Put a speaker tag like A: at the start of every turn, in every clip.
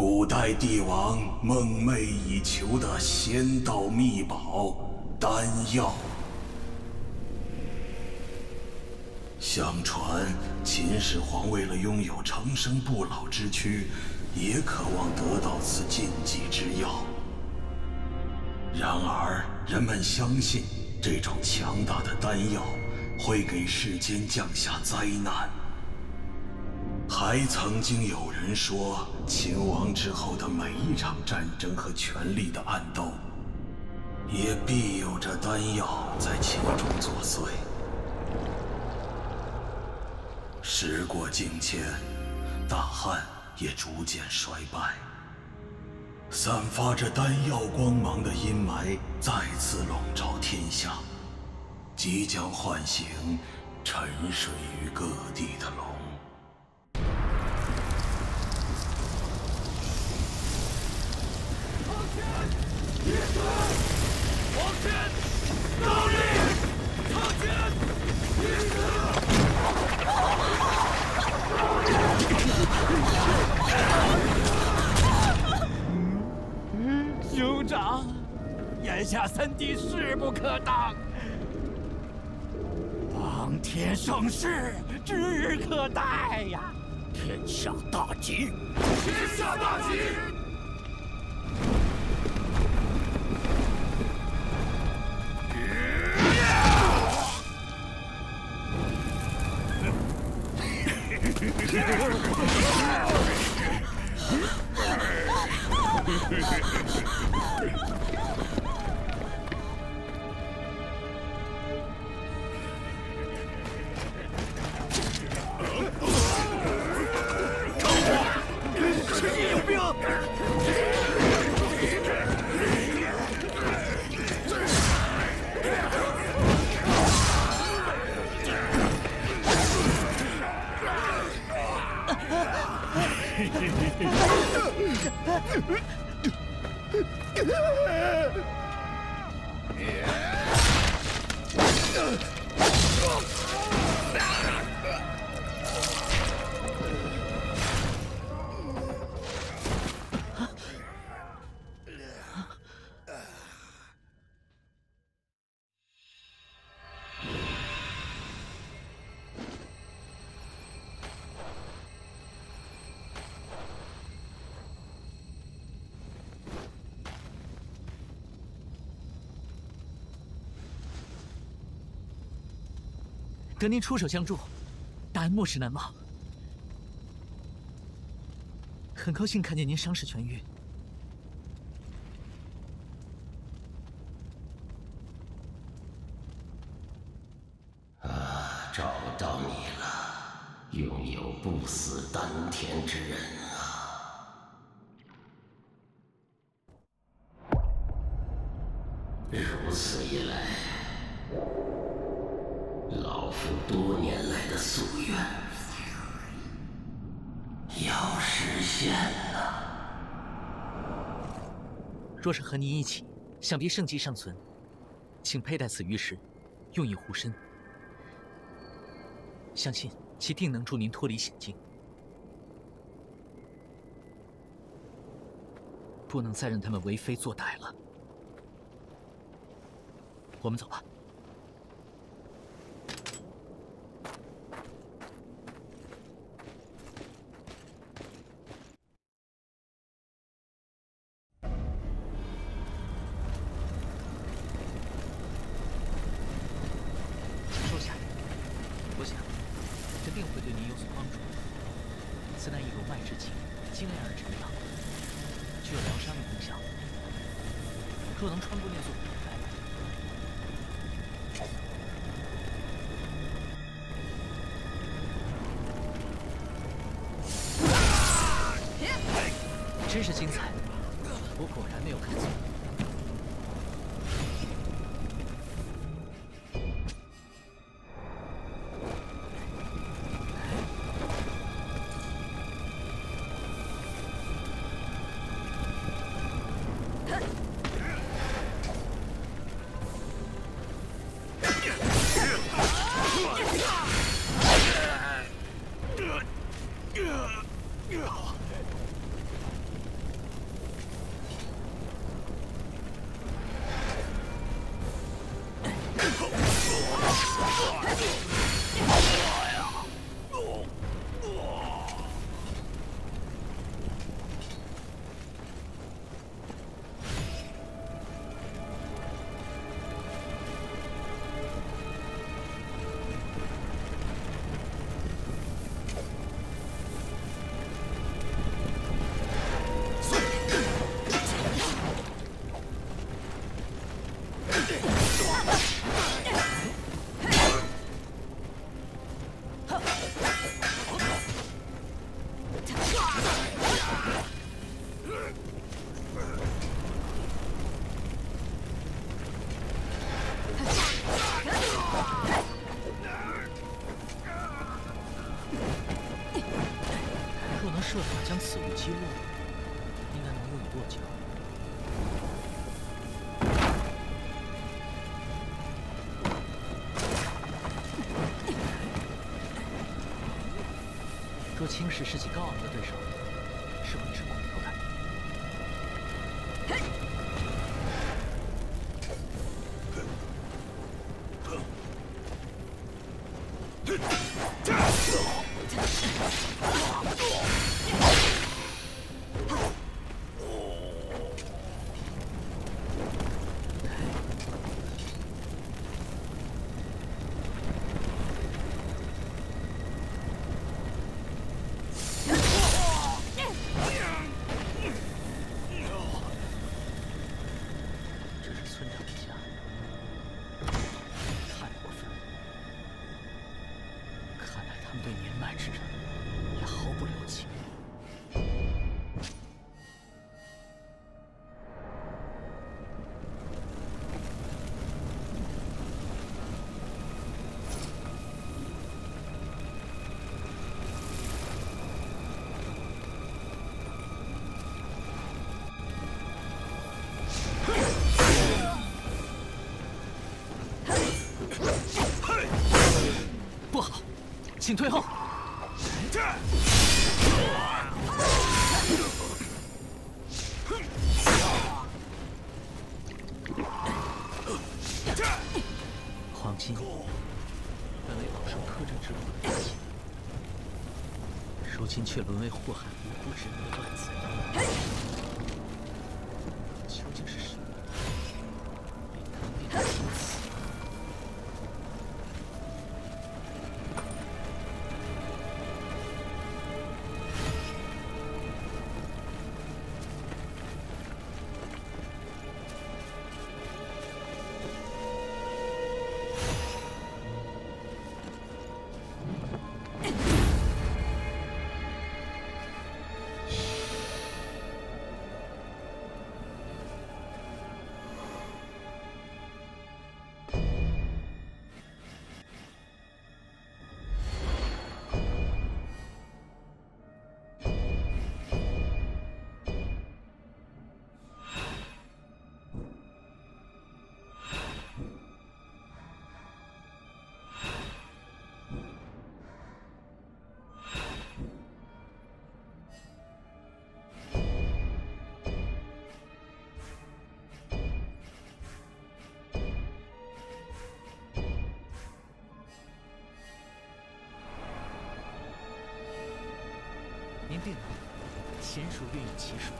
A: 古代帝王梦寐以求的仙道秘宝——丹药。相传，秦始皇为了拥有长生不老之躯，也渴望得到此禁忌之药。然而，人们相信这种强大的丹药会给世间降下灾难。还曾经有人说，秦王之后的每一场战争和权力的暗斗，也必有着丹药在其中作祟。时过境迁，大汉也逐渐衰败，散发着丹药光芒的阴霾再次笼罩天下，即将唤醒沉睡于各地的龙。
B: 眼下三弟势不可挡，当天盛世指日可待呀！天下大吉，天下大吉。
C: 得您出手相助，大恩莫齿难忘。很高兴看见您伤势痊愈。
D: 啊，找到你了，拥有不死丹田之人啊！如此一来。老夫多年来的夙愿要实现了。
C: 若是和您一起，想必圣迹尚存，请佩戴此玉石，用以护身，相信其定能助您脱离险境。不能再让他们为非作歹了。我们走吧。此乃一种外之气精炼而成的具有疗伤的功效若能穿过那座应该能有以落脚。若青石是其高昂的对手，是会吃苦头的。请退后。黄金。本为饱受苛政之苦的人，如今却沦为祸害无辜之人。电脑娴熟运用奇术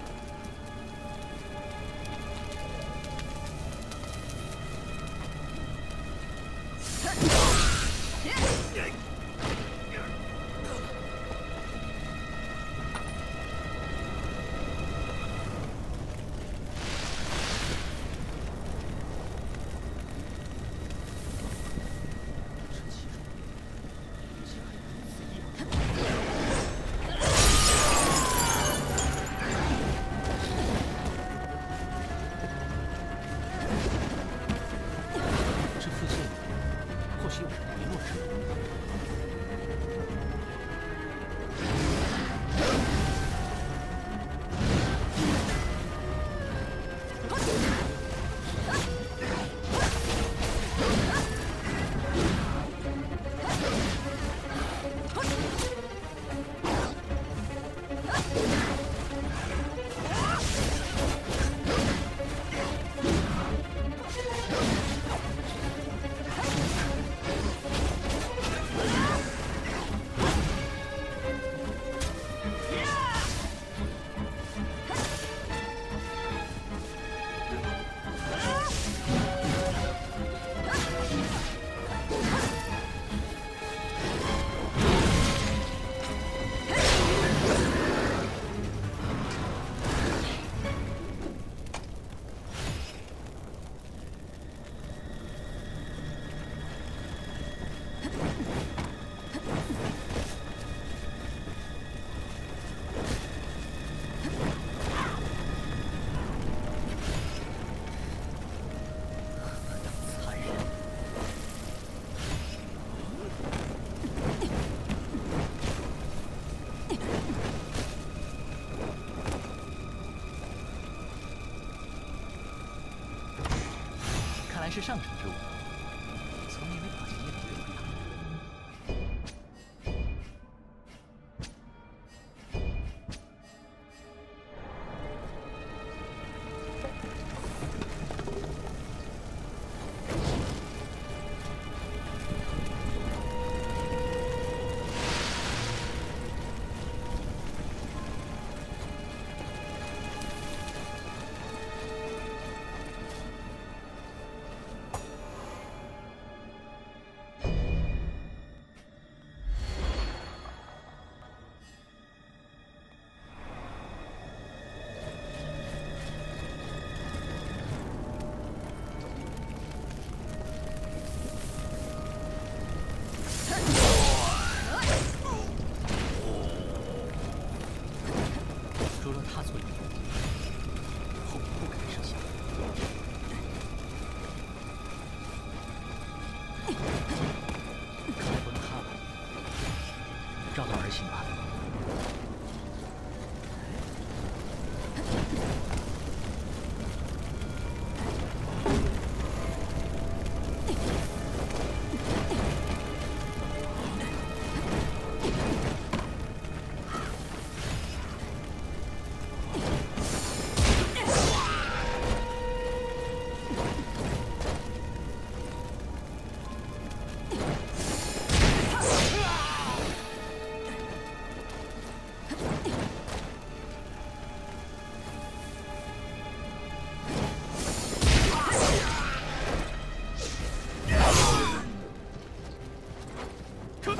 C: 照道而行吧。其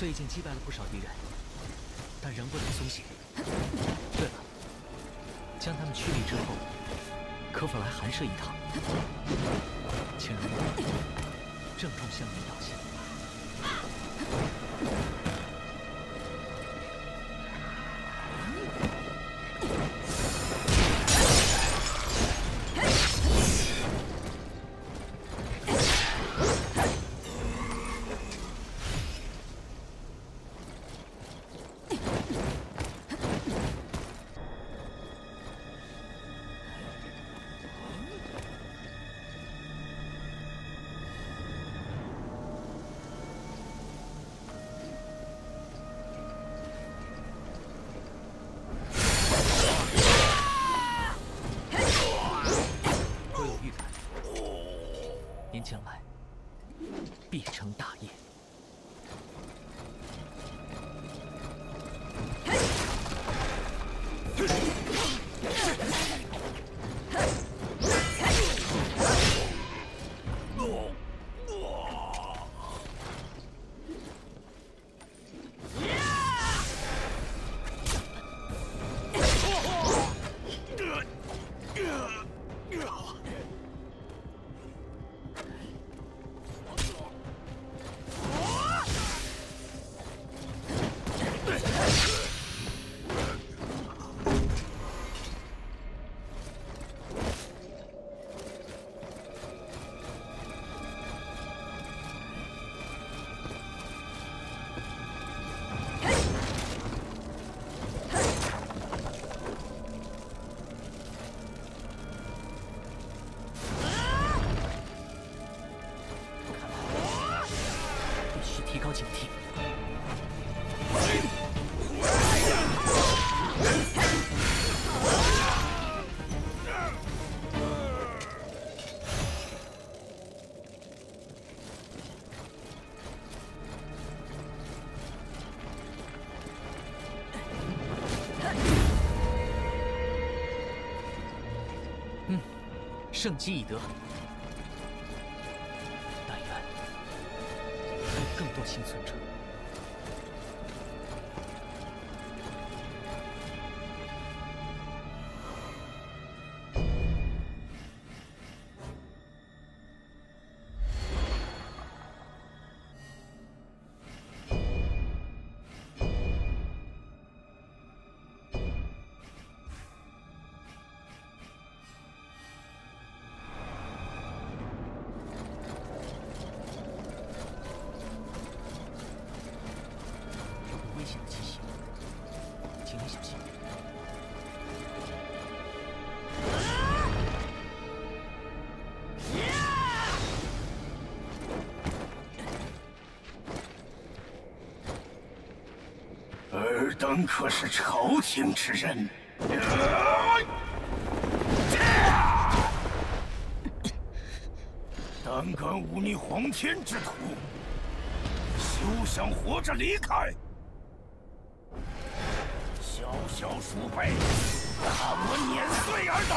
C: 虽已经击败了不少敌人，但仍不能松懈。对了，将他们驱离之后，可否来寒舍一趟？请容我郑重向您道谢。圣机已得。但愿还有更多幸存者。
B: 等可是朝廷之人，胆敢忤逆皇天之徒，休想活着离开！小小鼠辈，看我碾碎尔等！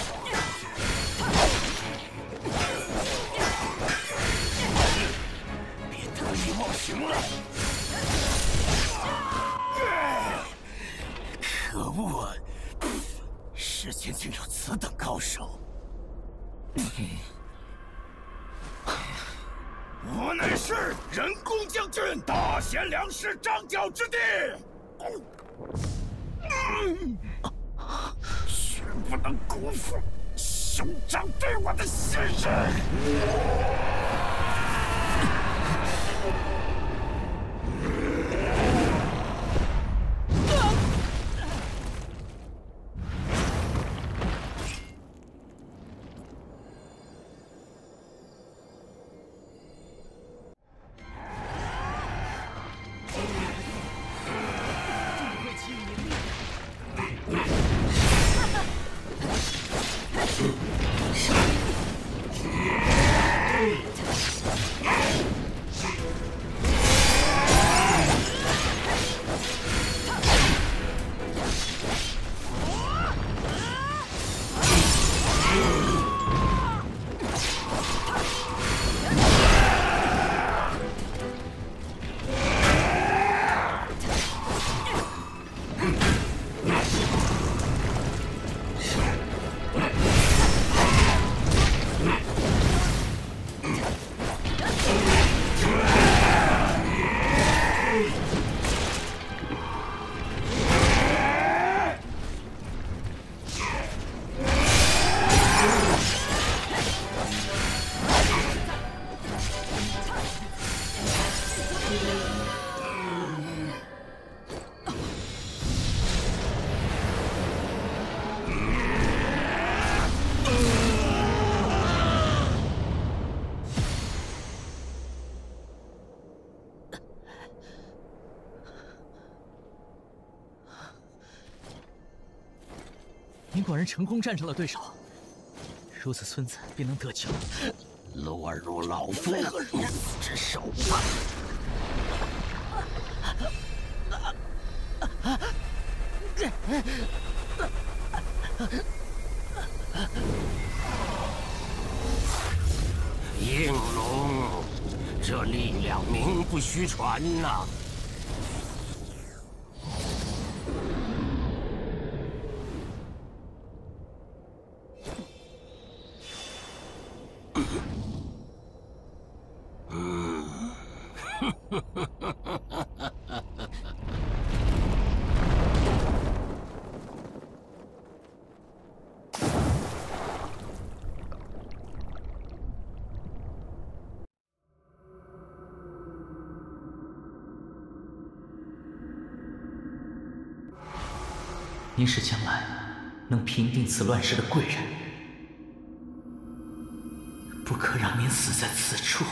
C: 您果然成功战胜了对手，如此孙子便能得救。
D: 卢儿如老夫如此之手吧！应龙，这力量名不虚传呐！
C: 您是将来能平定此乱世的贵人，死在此处。